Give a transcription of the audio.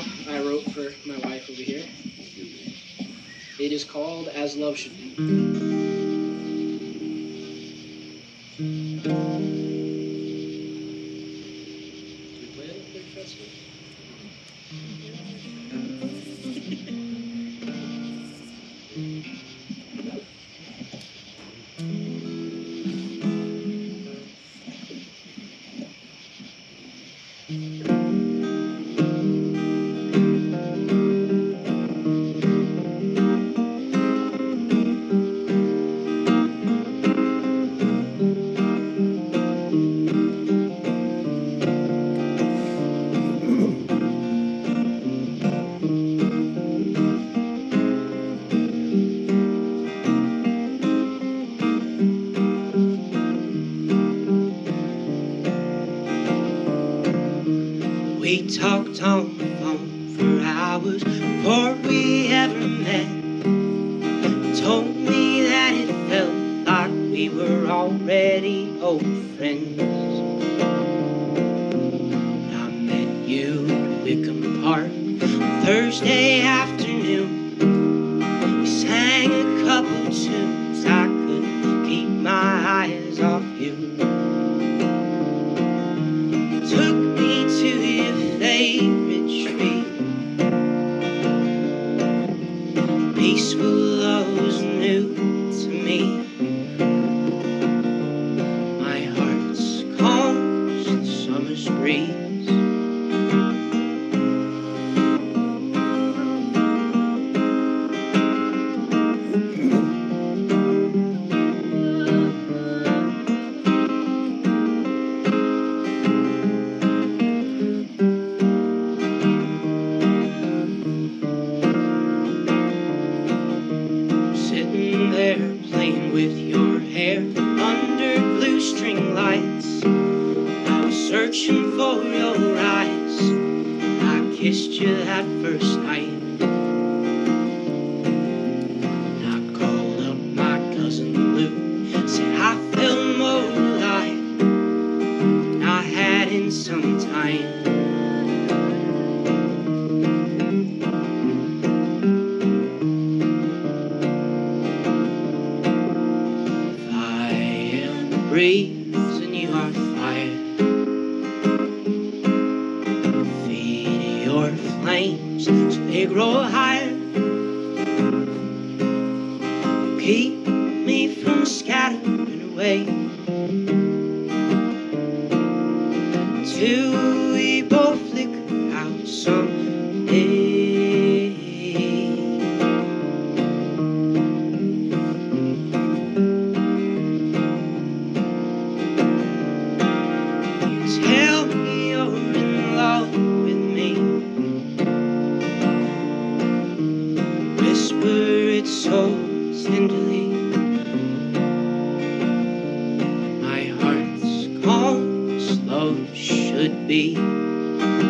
song I wrote for my wife over here. It is called As Love Should Be. We talked on the phone for hours before we ever met. Told me that it felt like we were already old friends. I met you at Wickham Park Thursday afternoon. We sang a couple tunes. I couldn't keep my eyes off you. Peaceful love was new to me. My heart's calm as the summer's breeze. Playing with your hair under blue string lights. I was searching for your eyes. I kissed you that first night. I called up my cousin Lou, said I felt more alive than I had in some time. And you are fire. Feed your flames so they grow higher. Keep me from scattering away. Till we both flicker out someday. be.